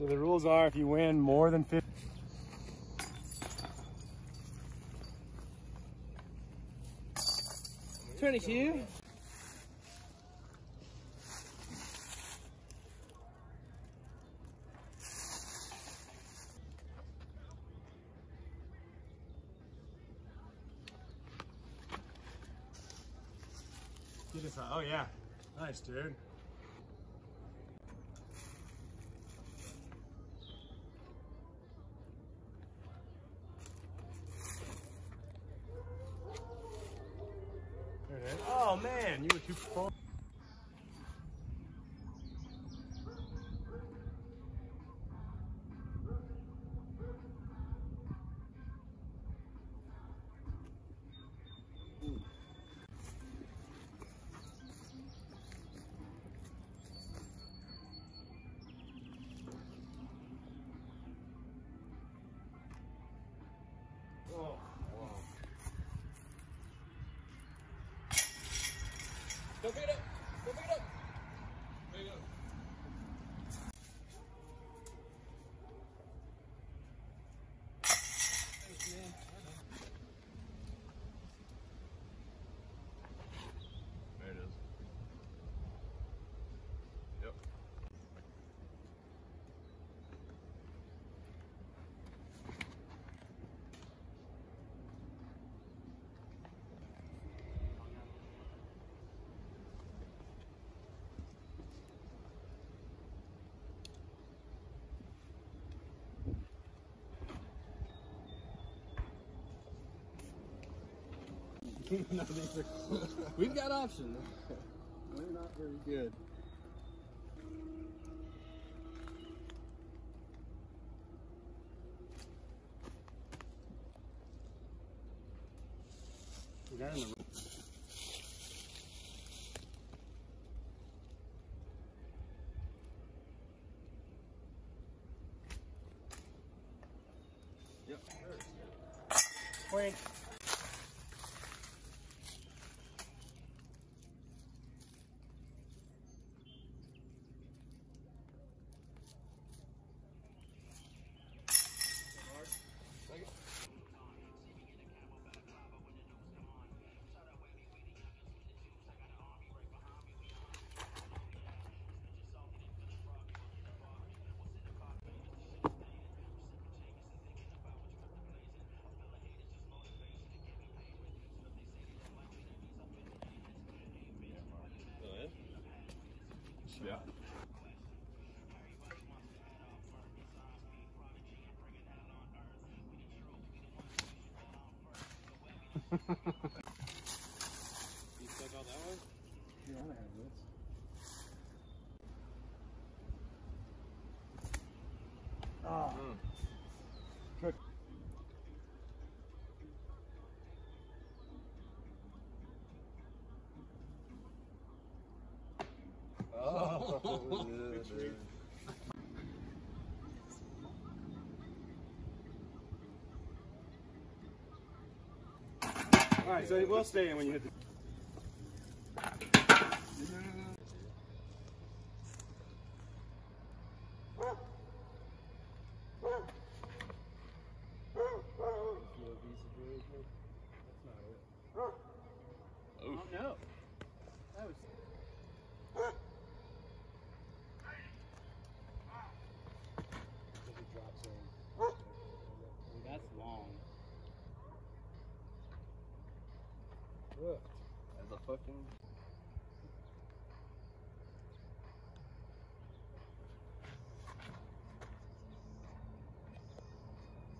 So the rules are if you win more than 50. Twenty-two. Get this out. Oh yeah. Nice, dude. There it is. Oh man, you were too far. Oh, wow. Go pick it up. Go pick it up. There you go. Thanks, man. There it is. Yep. No, these are, we've got options. They're not very good. We got in the Yeah. You stuck out that one? You wanna have this? Oh, Mm. Trick. Oh, All right, so it will stay in when you hit the. Oh no. That was. That's long. As a fucking.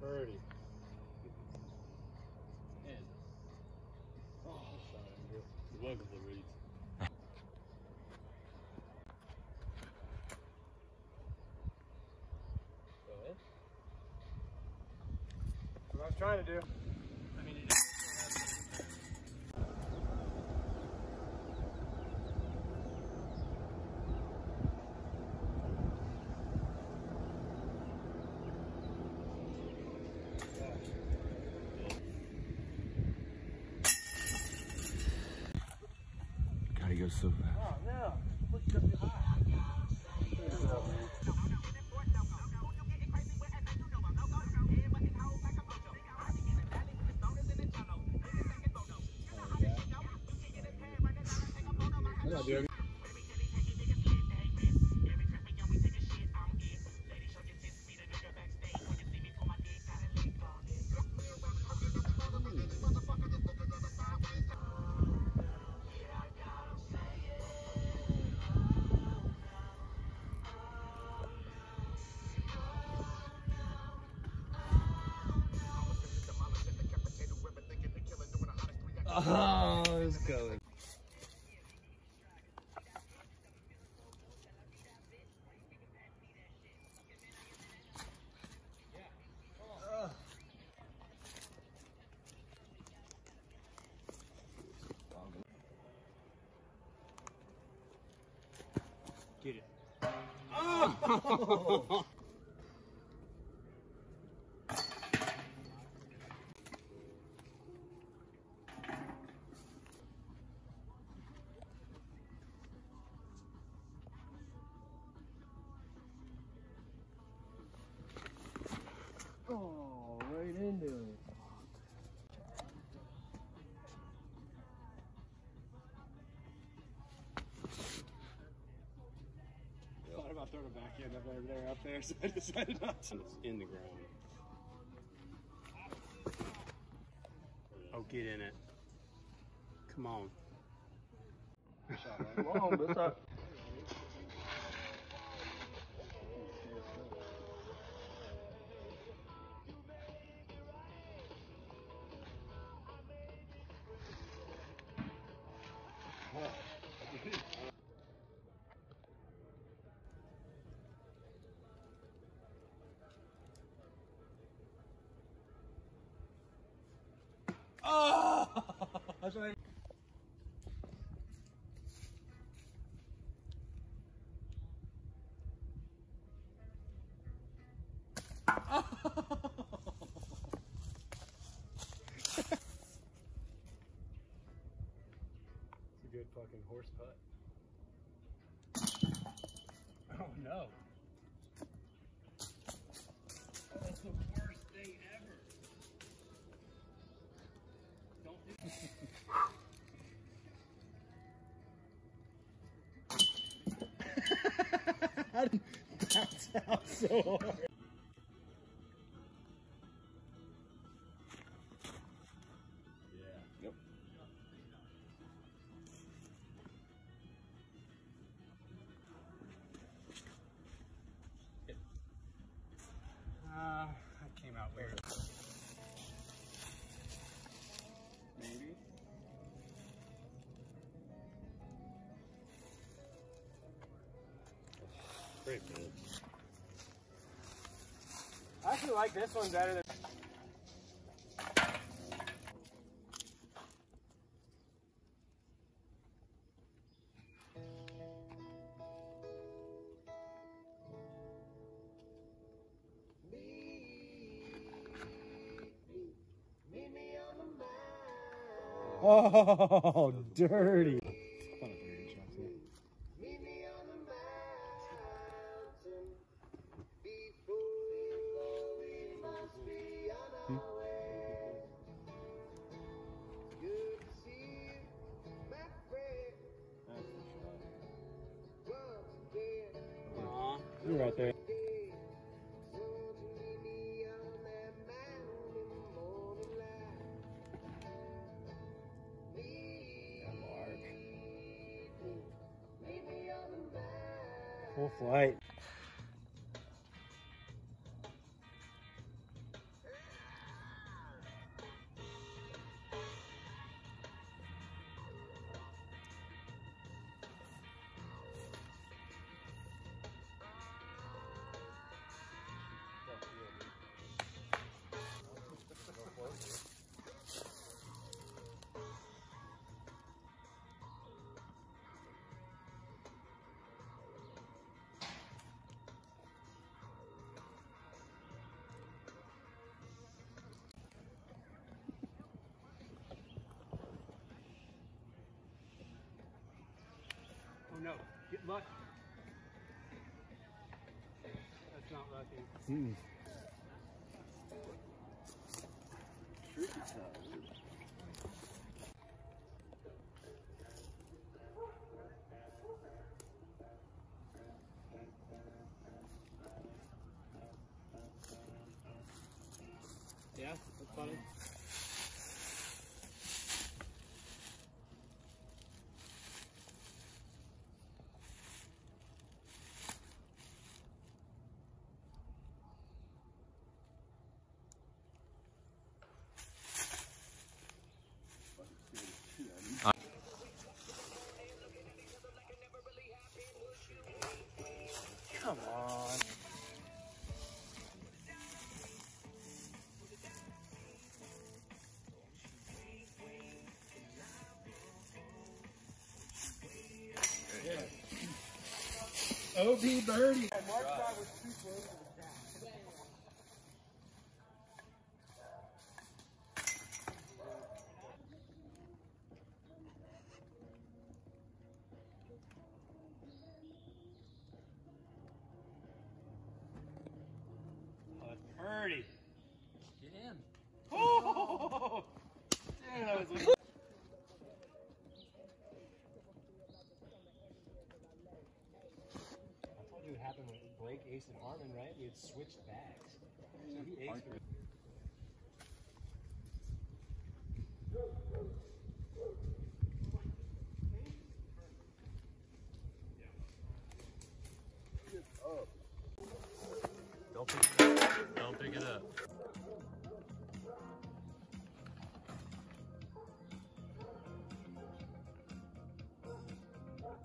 Birdie. Yeah. Oh, sorry. Welcome to Reeds. Go ahead. What I was trying to do. Yusuf. Oh, it's going. Get it. Oh, right into it. Thought about throwing a backhand up over there, up there, so I decided not to. It's in the ground. Oh, get in it. Come on. Come on, but fucking horse putt. Oh no. That's the worst thing ever. Don't do bounce out so hard. Pretty good. I actually like this one better than. Oh, dirty. Full flight. Lucky. Tricky OB birdie. Oh, that's birdie. Get in. Oh! Damn, that was looking. I told you what happened with Blake, Ace, and Harmon, right? We had switched bags. So he aced me. Don't pick it up. Don't pick it up.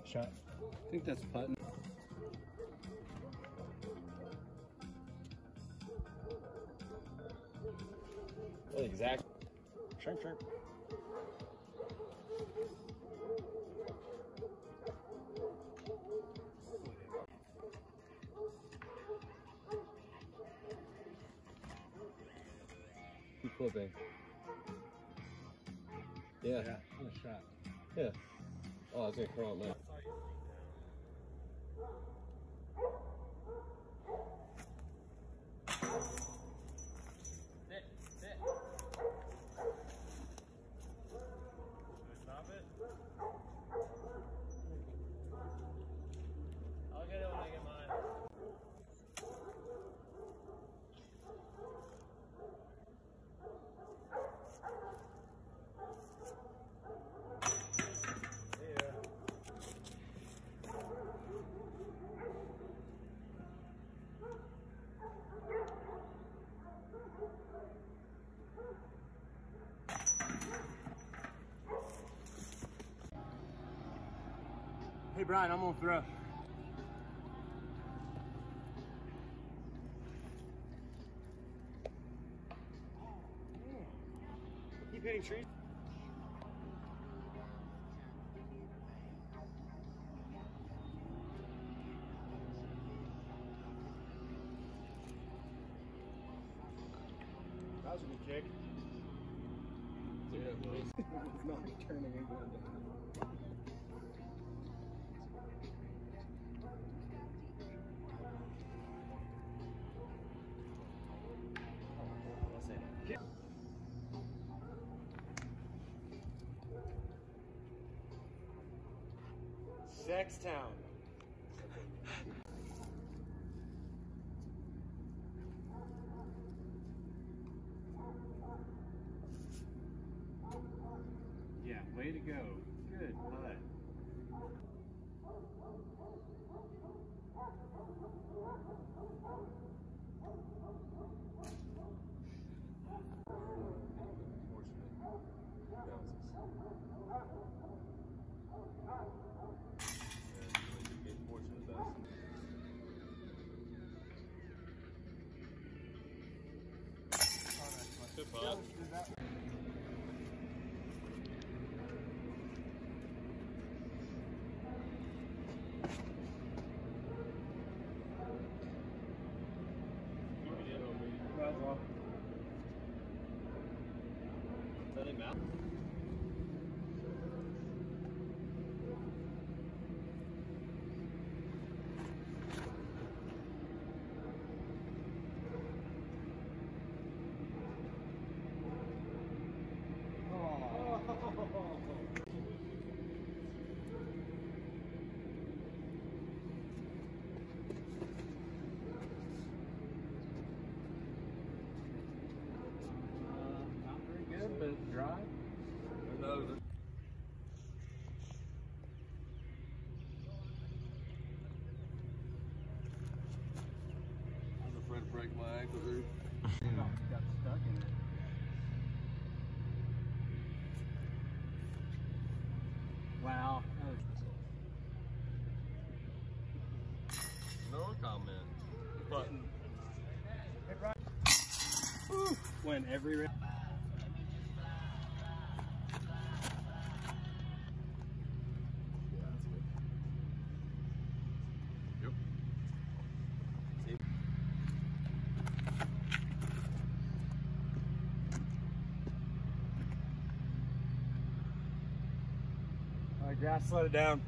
Shot. I think that's putting. Sharp, sharp. Keep flipping. Yeah. Yeah, what a shot. Yeah. Oh, I was gonna come out now. Stop it. I'll get it when I get mine. Hey, Bryan, I'm gonna throw. Keep hitting trees. That was a good kick. it's not turning and going down. Sextown. Yeah, way to go. Good putt. it? I'm afraid to break my ankle, it. Wow. No comment. But. Every round. All right, grass, slow it down.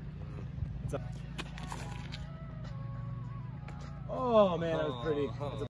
Oh man, that was pretty. Oh,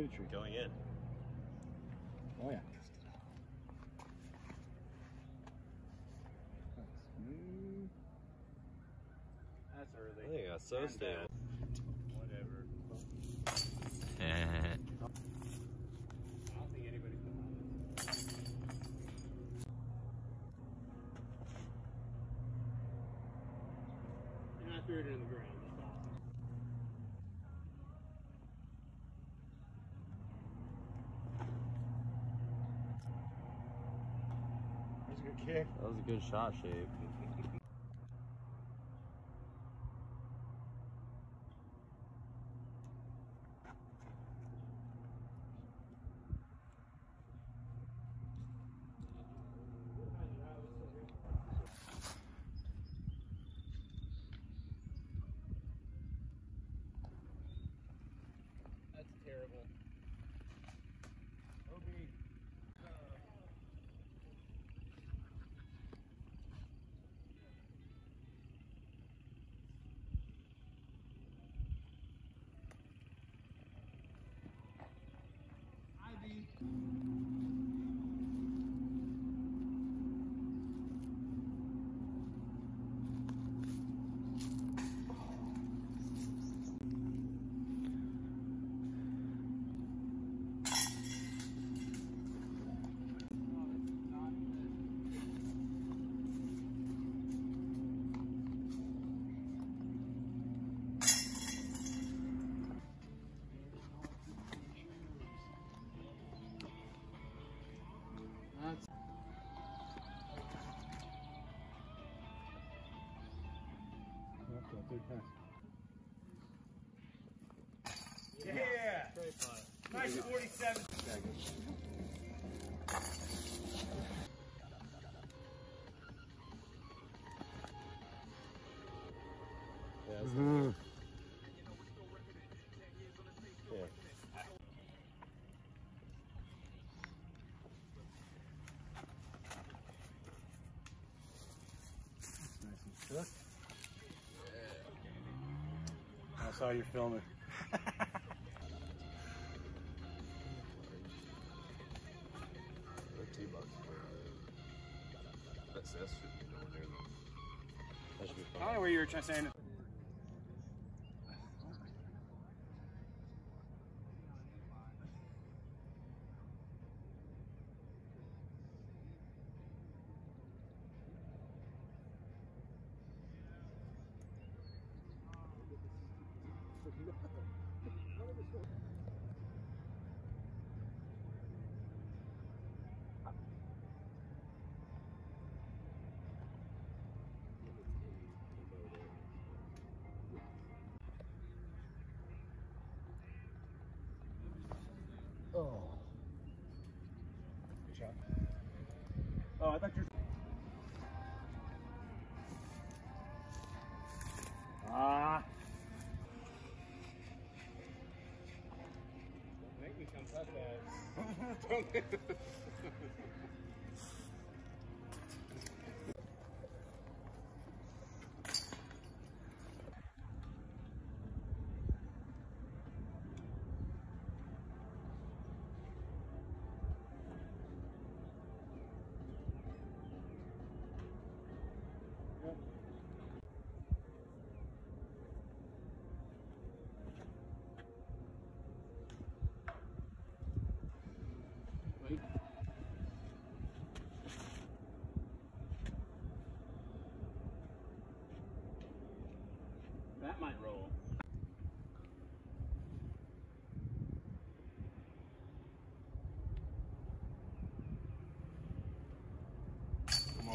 be Hit a tree. going in. Oh yeah. That's early. got so uh, stable. Whatever. I don't think anybody's behind us. And I threw it in the ground. That's awesome. That's a good kick. That was a good shot shape. Yeah. yeah. Nice 47. Saw you filming. Two bucks for That's that should be nowhere near them. That should be I don't know where you were trying to say. Oh, I thought you were. Ah. Make me come touch that. That might roll.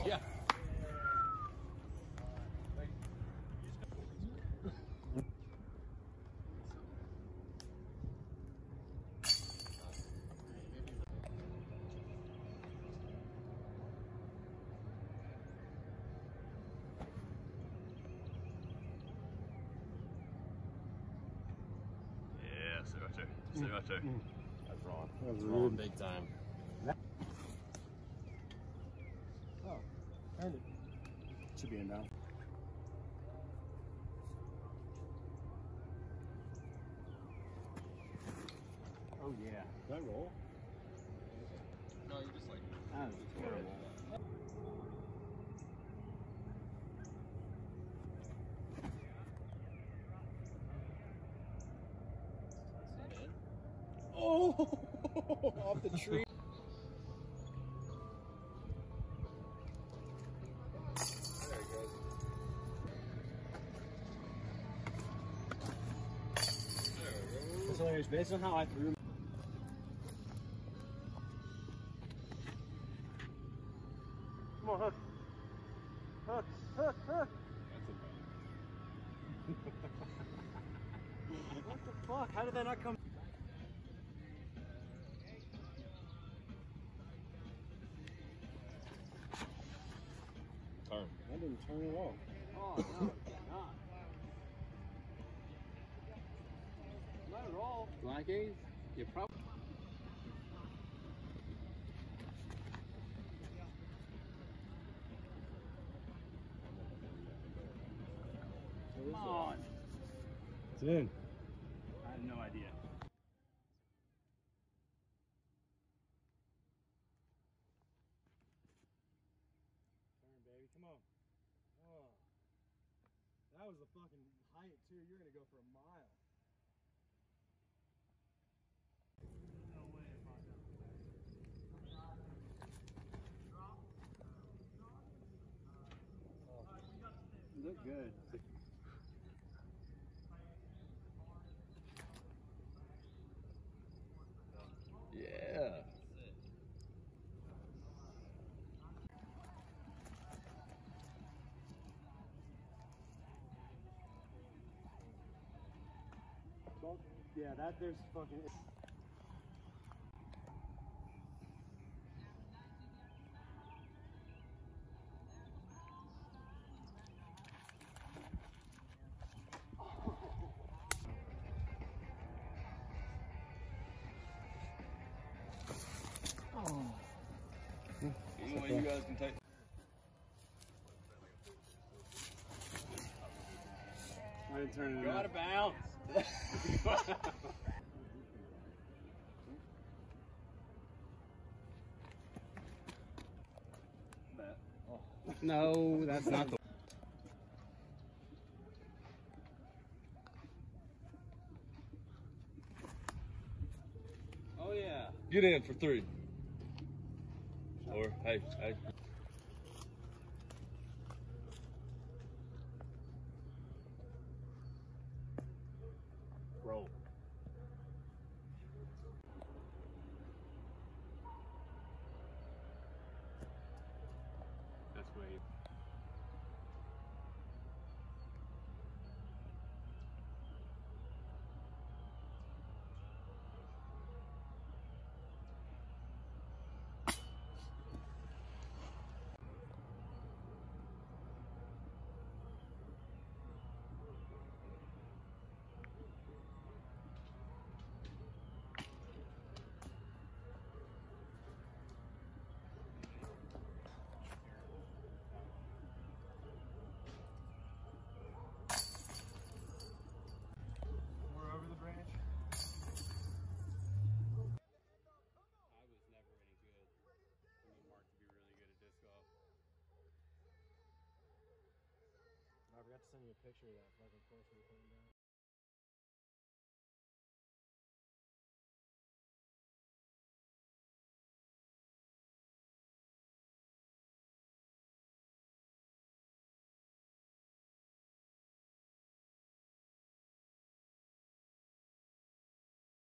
Yeah. Yeah, sit right there. Sit right there. That's wrong. That was Wrong big time. Oh, turned it. Should be in down. Oh yeah. Did I roll? No, you just like. That was terrible. Oh, off the tree. Hilarious. Based on how I threw. Come on, hook. Hook, hook, hook. what the fuck? How did that not come? That didn't turn at all. Oh, no, it did not. Not at all. Black A's? You probably. Come on. It's in. I had no idea. Turn, baby. Come on. Oh. That was the fucking height, too. You're going to go for a mile. You look good. both. Yeah, that there's fucking. Oh. Anyway, you guys can take. I didn't turn it Got out. a bounce. No, that's not the. Oh yeah. Get in for three. Or hey, hey. Roll. That's wave. We're over the branch. I was never any good. I need Mark to be really good at disc golf. You a picture of that fucking course down.